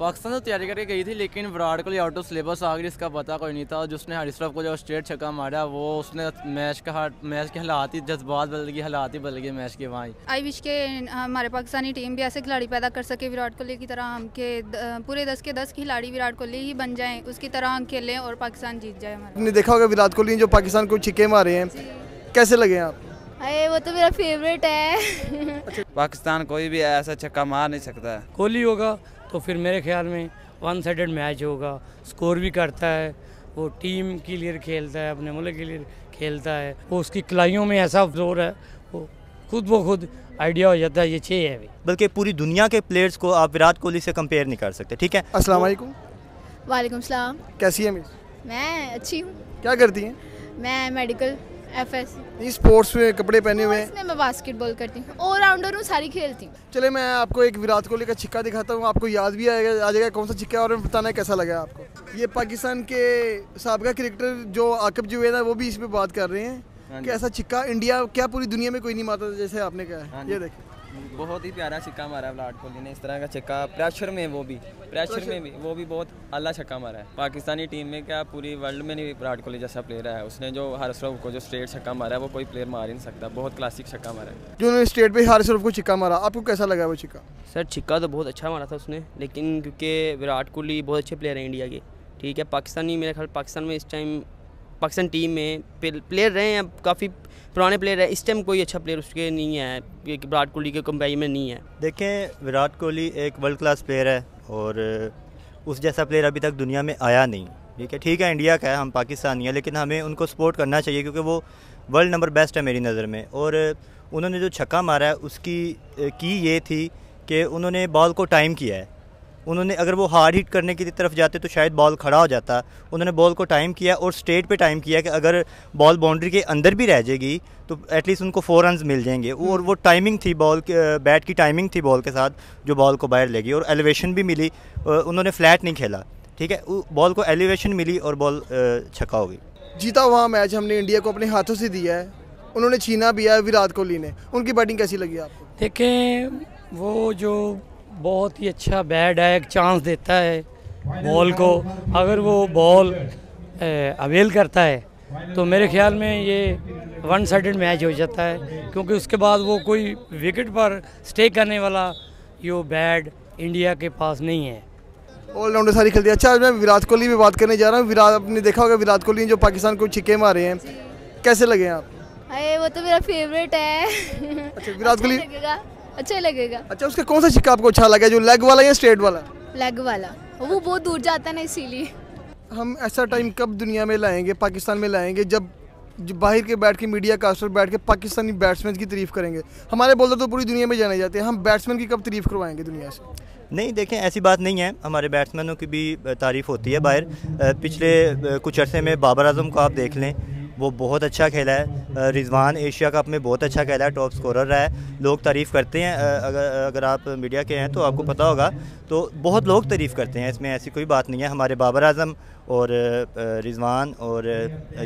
पाकिस्तान तो तैयारी करके गई थी लेकिन Virat Kohli out of syllabus आ गई इसका पता कोई नहीं था। जिसने हरीसरफ को जो स्ट्रेट छक्का मारा वो उसने मैच का मैच के हालात ही जज्बात बदल गए हालात ही बदल गए मैच के वहाँ आई विश के हमारे पाकिस्तानी टीम भी ऐसे खिलाड़ी पैदा कर सके विराट कोहली की तरह हम के पूरे दस के दस खिलाड़ी विराट कोहली ही बन जाएँ उसकी तरह हम खेलें और पाकिस्तान जीत जाए हमारा। आपने देखा होगा विराट कोहली जो पाकिस्तान को छिके मारे हैं। कैसे लगे आप? अरे वो तो मेरा फेवरेट है। पाकिस्तान कोई भी ऐसा छक्का मार नहीं सकता। है कोहली होगा तो फिर मेरे ख्याल में वन साइडेड मैच होगा। स्कोर भी करता है वो टीम के लिए खेलता है अपने मुल्क के लिए खेलता है। वो उसकी कलाइयों में ऐसा ज़ोर है वो खुद ब खुद आइडिया हो जाता है ये छः है बल्कि पूरी दुनिया के प्लेयर्स को आप विराट कोहली से कंपेयर नहीं कर सकते ठीक है? अस्सलाम वालेकुम। वालेकुम सलाम। कैसी है मिस मैं अच्छी हूँ। क्या करती हैं? मैं मेडिकल एफ़ एस स्पोर्ट्स में कपड़े पहने हुए हैं। मैं बास्केटबॉल करती हूँ। ऑलराउंडर हूँ सारी खेलती हूँ। चले मैं आपको एक विराट कोहली का छिक्का दिखाता हूँ। आपको याद भी आएगा आ जाएगा कौन सा छिक्का और बताना है कैसा लगा आपको। ये पाकिस्तान के सबका क्रिकेटर जो आकब जो है वो भी इस पर बात कर रहे हैं कि ऐसा छिक्का इंडिया क्या पूरी दुनिया में कोई नहीं मारता जैसे आपने कहा ये देखिए। बहुत ही प्यारा छक्का मारा है विराट कोहली ने। इस तरह का छक्का प्रेशर में वो भी प्रेशर में भी वो भी बहुत अल्लाह छक्का मारा है। पाकिस्तानी टीम में क्या पूरी वर्ल्ड में नहीं विराट कोहली जैसा प्लेयर है उसने जो हरसरफ को जो स्ट्रेट छक्का मारा है वो कोई प्लेयर मार ही नहीं सकता। बहुत क्लासिक छक्का मारा है। जो उन्होंने स्टेट पे हरसरफ को छिक्का मारा आपको कैसा लगा वो छिक्का? सर छिक्का तो बहुत अच्छा मारा था उसने लेकिन क्योंकि विराट कोहली बहुत अच्छे प्लेयर हैं इंडिया के। ठीक है पाकिस्तानी मेरे ख्याल पाकिस्तान में इस टाइम पाकिस्तान टीम में प्लेयर रहे हैं काफ़ी पुराने प्लेयर हैं। इस टाइम कोई अच्छा प्लेयर उसके नहीं है विराट कोहली के कंपेयर में नहीं है। देखें, विराट कोहली एक वर्ल्ड क्लास प्लेयर है और उस जैसा प्लेयर अभी तक दुनिया में आया नहीं। ठीक है ठीक है इंडिया का है, हम पाकिस्तानी है, लेकिन हमें उनको सपोर्ट करना चाहिए क्योंकि वो वर्ल्ड नंबर बेस्ट है मेरी नज़र में। और उन्होंने जो छक्का मारा है, उसकी, की ये थी कि उन्होंने बॉल को टाइम किया है। उन्होंने अगर वो हार्ड हिट करने की तरफ़ जाते तो शायद बॉल खड़ा हो जाता। उन्होंने बॉल को टाइम किया और स्टेट पे टाइम किया कि अगर बॉल बाउंड्री के अंदर भी रह जाएगी तो एटलीस्ट उनको फोर रन मिल जाएँगे। और वो टाइमिंग थी बॉल बैट की टाइमिंग थी बॉल के साथ जो बॉल को बाहर लेगी और एलिवेशन भी मिली। उन्होंने फ्लैट नहीं खेला ठीक है? बॉल को एलिवेशन मिली और बॉल छक्का हो गई। जीता हुआ मैच हमने इंडिया को अपने हाथों से दिया है। उन्होंने छीना भी है विराट कोहली ने। उनकी बैटिंग कैसी लगी आपको? देखें वो जो बहुत ही अच्छा बैट है एक चांस देता है बॉल को। अगर वो बॉल अवेल करता है तो मेरे ख्याल में ये वन साइडेड मैच हो जाता है क्योंकि उसके बाद वो कोई विकेट पर स्टे करने वाला यो बैट इंडिया के पास नहीं है। ऑलराउंडर सारी खेलती है। अच्छा मैं विराट कोहली भी बात करने जा रहा हूँ। विराट आपने देखा होगा विराट कोहली जो पाकिस्तान को छिके मारे हैं। कैसे लगे आप? अरे वो तो मेरा फेवरेट है। अच्छा विराट कोहली अच्छा लगेगा। अच्छा उसका कौन सा सिक्का आपको अच्छा लगा जो लेग वाला या स्ट्रेट वाला? लेग वाला। वो बहुत दूर जाता है ना इसीलिए। हम ऐसा टाइम कब दुनिया में लाएँगे पाकिस्तान में लाएँगे जब बाहर के बैठ के मीडिया कास्टर बैठ के पाकिस्तानी बैट्समैन की तारीफ़ करेंगे? हमारे बॉलर तो पूरी दुनिया में जाने जाते हैं हम बैट्समैन की कब तारीफ़ करवाएँगे दुनिया से? नहीं देखें ऐसी बात नहीं है। हमारे बैट्समैनों की भी तारीफ़ होती है बाहर। पिछले कुछ अरसे में बाबर आज़म को आप देख लें। वो बहुत अच्छा खेला है। रिजवान एशिया कप में बहुत अच्छा खेला है, टॉप स्कोरर रहा है। लोग तारीफ़ करते हैं अगर अगर आप मीडिया के हैं तो आपको पता होगा। तो बहुत लोग तारीफ़ करते हैं, इसमें ऐसी कोई बात नहीं है। हमारे बाबर आज़म और रिजवान और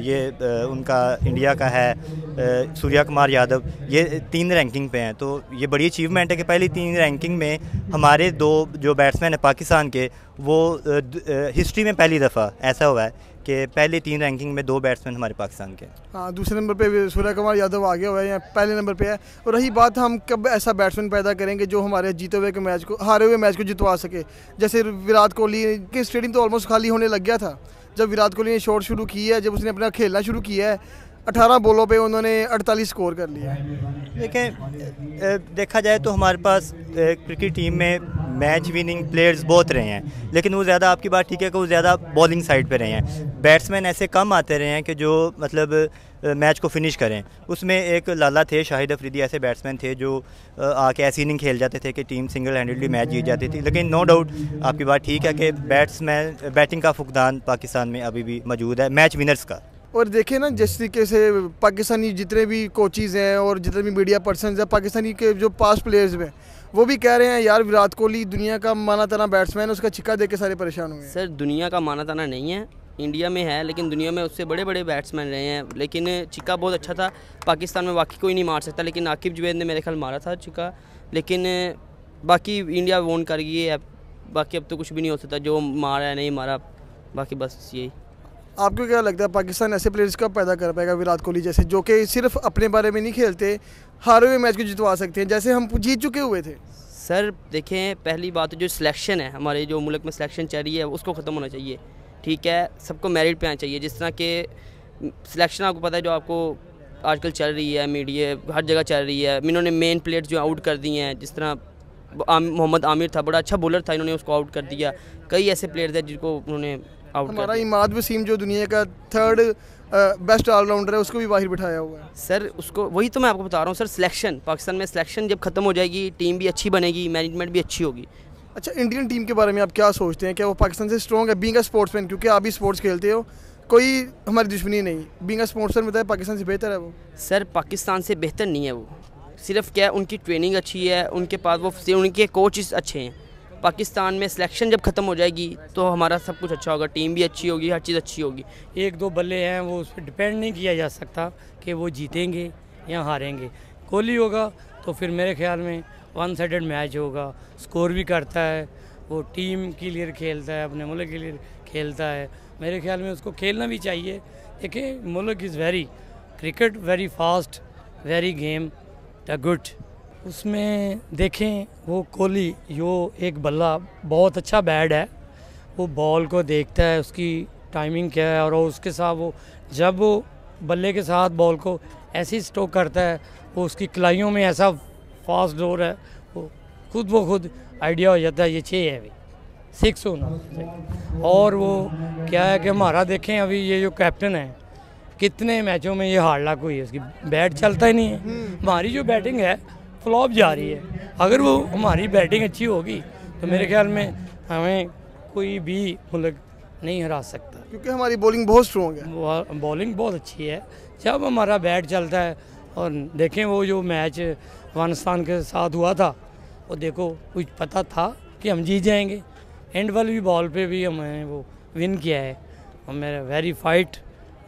ये उनका इंडिया का है सूर्या कुमार यादव, ये तीन रैंकिंग पे हैं। तो ये बड़ी अचीवमेंट है कि पहली तीन रैंकिंग में हमारे दो जो बैट्समैन हैं पाकिस्तान के, वो हिस्ट्री में पहली दफ़ा ऐसा हुआ है कि पहले तीन रैंकिंग में दो बैट्समैन हमारे पाकिस्तान के हाँ। दूसरे नंबर पे सूर्य कुमार यादव आगे हुए है, पहले नंबर पे है। और रही बात हम कब ऐसा बैट्समैन पैदा करेंगे जो हमारे जीते हुए के मैच को, हारे हुए मैच को जितवा सके। जैसे विराट कोहली, के स्टेडियम तो ऑलमोस्ट खाली होने लग गया था। जब विराट कोहली ने शॉट शुरू की है, जब उसने अपना खेलना शुरू किया है अठारह बॉलों पे उन्होंने अड़तालीस स्कोर कर लिया देखें देखा जाए तो हमारे पास क्रिकेट टीम में मैच विनिंग प्लेयर्स बहुत रहे हैं, लेकिन वो ज़्यादा आपकी बात ठीक है कि वो ज़्यादा बॉलिंग साइड पे रहे हैं। बैट्समैन ऐसे कम आते रहे हैं कि जो मतलब मैच को फिनिश करें। उसमें एक लाला थे, शाहिद अफरीदी ऐसे बैट्समैन थे जो आके ऐसी इनिंग खेल जाते थे कि टीम सिंगल हैंडेडली मैच जीत जाती थी। लेकिन नो डाउट आपकी बात ठीक है कि बैट्समैन बैटिंग का फुकदान पाकिस्तान में अभी भी मौजूद है मैच विनर्स का। और देखें ना, जिस तरीके से पाकिस्तानी जितने भी कोचिज़ हैं और जितने भी मीडिया पर्सन हैं, पाकिस्तानी के जो पास प्लेयर्स हैं, वो भी कह रहे हैं, यार, विराट कोहली दुनिया का माना तना बैट्समैन है, उसका छिक्का दे के सारे परेशान हुए सर, दुनिया का माना तना नहीं है, इंडिया में है, लेकिन दुनिया में उससे बड़े बड़े बैट्समैन रहे हैं, लेकिन छिक्का बहुत अच्छा था, पाकिस्तान में बाकी कोई नहीं मार सकता, लेकिन आकिब जुबैद ने मेरे ख्याल मारा था छिक्का, लेकिन बाकी इंडिया वोन कर गई है बाकी अब तो कुछ भी नहीं हो सकता, जो मारा है, नहीं मारा, बाकी बस यही। आपको क्या लगता है पाकिस्तान ऐसे प्लेयर्स कब पैदा कर पाएगा विराट कोहली जैसे, जो कि सिर्फ़ अपने बारे में नहीं खेलते, हारे हुए मैच को जितवा सकते हैं, जैसे हम जीत चुके हुए थे? सर, देखें, पहली बात तो जो सिलेक्शन है, हमारे जो मुल्क में सिलेक्शन चल रही है, उसको ख़त्म होना चाहिए। ठीक है, सबको मेरिट पे आना चाहिए। जिस तरह के सिलेक्शन आपको पता है जो आपको आजकल चल रही है मीडिया हर जगह चल रही है। इन्होंने मेन प्लेयर्स जो आउट कर दिए हैं। जिस तरह मोहम्मद आमिर था, बड़ा अच्छा बॉलर था, इन्होंने उसको आउट कर दिया। कई ऐसे प्लेयर थे जिनको उन्होंने हमारा इमाद वसीम जो दुनिया का थर्ड बेस्ट ऑलराउंडर है उसको भी बाहर बिठाया हुआ है। सर उसको वही तो मैं आपको बता रहा हूँ सर सिलेक्शन पाकिस्तान में सिलेक्शन जब ख़त्म हो जाएगी टीम भी अच्छी बनेगी मैनेजमेंट भी अच्छी होगी। अच्छा इंडियन टीम के बारे में आप क्या सोचते हैं? क्या वो पाकिस्तान से स्ट्रॉन्ग है? बींग स्पोर्ट्समैन क्योंकि आप भी स्पोर्ट्स खेलते हो कोई हमारी दुश्मनी नहीं। बींग स्पोर्ट्समैन बताए पाकिस्तान से बेहतर है वो? सर पाकिस्तान से बेहतर नहीं है वो। सिर्फ़ क्या उनकी ट्रेनिंग अच्छी है उनके पास वो उनके कोचेस अच्छे हैं। पाकिस्तान में सिलेक्शन जब ख़त्म हो जाएगी तो हमारा सब कुछ अच्छा होगा टीम भी अच्छी होगी, हर चीज़ अच्छी होगी। एक दो बल्ले हैं, वो उस पर डिपेंड नहीं किया जा सकता कि वो जीतेंगे या हारेंगे। कोहली होगा तो फिर मेरे ख्याल में वन साइडेड मैच होगा। स्कोर भी करता है, वो टीम के लिए खेलता है, अपने मुल्क के लिए खेलता है। मेरे ख्याल में उसको खेलना भी चाहिए। देखिए, मुल्क is very cricket very fast very game the good उसमें देखें, वो कोहली, यो एक बल्ला, बहुत अच्छा बैट है। वो बॉल को देखता है, उसकी टाइमिंग क्या है और उसके साथ वो, जब वो बल्ले के साथ बॉल को ऐसे ही स्ट्रोक करता है, वो उसकी कलाइयों में ऐसा फास्ट डोर है, वो खुद ब खुद आइडिया हो जाता है, ये छः है अभी। सिक्स होना और वो क्या है कि हमारा देखें, अभी ये जो कैप्टन है, कितने मैचों में ये हार्ड लक हुई है, उसकी बैट चलता ही नहीं है। हमारी जो बैटिंग है फ्लॉप जा रही है। अगर वो हमारी बैटिंग अच्छी होगी तो मेरे ख्याल में हमें कोई भी मुल्क नहीं हरा सकता। क्योंकि हमारी बॉलिंग बहुत स्ट्रॉन्ग है। बॉलिंग बहुत अच्छी है। जब हमारा बैट चलता है और देखें वो जो मैच अफ़गानिस्तान के साथ हुआ था वो देखो कुछ पता था कि हम जीत जाएँगे। एंड वाली बॉल पे भी हमने वो विन किया है। और मेरा very fight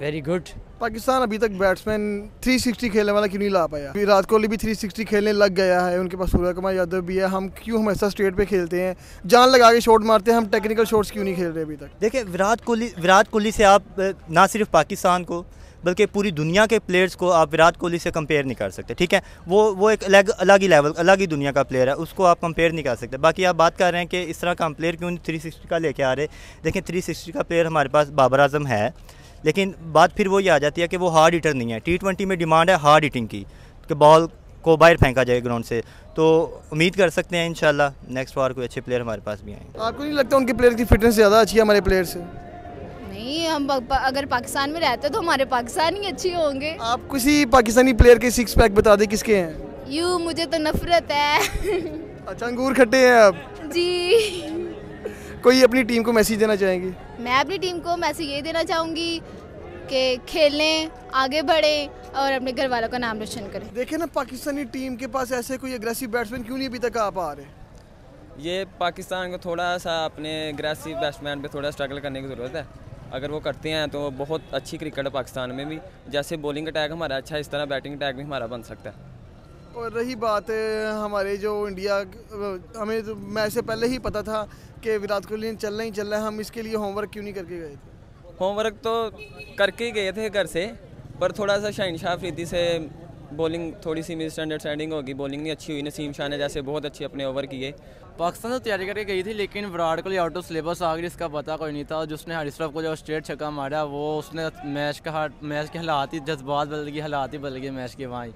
very good Pakistan अभी तक बैट्समैन 360 खेलने वाला क्यों नहीं ला पाया? विराट कोहली भी 360 खेलने लग गया है, उनके पास सूर्य कुमार यादव भी है। हम क्यों हमेशा स्ट्रेट पे खेलते हैं? जान लगा के शॉट मारते हैं, हम टेक्निकल शॉट्स क्यों नहीं खेल रहे अभी तक? देखिए, विराट कोहली विराट कोहली से आप ना सिर्फ़ पाकिस्तान को, बल्कि पूरी दुनिया के प्लेयर्स को आप विराट कोहली से कंपेयर नहीं कर सकते, ठीक है? वो वो एक अलग अलग ही लेवल अलग ही दुनिया का प्लेयर है, उसको आप कंपेयर नहीं कर सकते। बाकी आप बात कर रहे हैं कि इस तरह का हम प्लेयर क्यों थ्री सिक्सटी का लेके आ रहे? देखें थ्री सिक्सटी का प्लेयर हमारे पास बाबर आज़म है लेकिन बात फिर वही आ जाती है कि वो हार्ड हिटर नहीं है। टी ट्वेंटी में डिमांड है हार्ड हिटिंग की कि बॉल को बाहर फेंका जाए ग्राउंड से। तो उम्मीद कर सकते हैं इंशाल्लाह नेक्स्ट बार कोई अच्छे प्लेयर हमारे पास भी आएँगे। आपको नहीं लगता उनके प्लेयर की फिटनेस ज़्यादा अच्छी है हमारे प्लेयर से? नहीं हम अगर पाकिस्तान में रहते तो हमारे पाकिस्तान ही अच्छे होंगे। आप किसी पाकिस्तानी प्लेयर के सिक्स पैक बता दें किसके हैं? यू मुझे तो नफरत है। अच्छा अंगूर खट्टे हैं आप। जी। कोई अपनी टीम को मैसेज देना चाहेंगे? मैं अपनी टीम को मैसेज ये देना चाहूँगी कि खेलें आगे बढ़ें और अपने घर वालों का नाम रोशन करें। देखे ना पाकिस्तानी टीम के पास ऐसे कोई अग्रेसिव बैट्समैन क्यों नहीं अभी तक आ पा रहे? ये पाकिस्तान को थोड़ा सा अपने अग्रेसिव बैट्समैन पे थोड़ा स्ट्रगल करने की ज़रूरत है। अगर वो करते हैं तो बहुत अच्छी क्रिकेट है पाकिस्तान में भी। जैसे बॉलिंग अटैक हमारा अच्छा है इस तरह बैटिंग अटैक भी हमारा बन सकता है। और रही बात हमारे जो इंडिया हमें तो मैच से पहले ही पता था कि विराट कोहली ने चलना ही चलना है हम इसके लिए होमवर्क क्यों नहीं करके गए थे? होमवर्क तो करके ही गए थे घर से पर थोड़ा सा शाहिन शाह अफरीदी से बॉलिंग थोड़ी सी मिसअंडरस्टैंडिंग होगी बॉलिंग नहीं अच्छी हुई नसीम शाह ने जैसे बहुत अच्छे अपने ओवर किए। पाकिस्तान तो तैयारी करके गई थी लेकिन Virat Kohli out of syllabus आ गई इसका पता कोई नहीं था। और जिसने हरिश्रफ को जो स्ट्रेट छक्का मारा वो उसने मैच का मैच के हालात ही जज्बात बदल गए हालात ही बदल गए मैच के वहाँ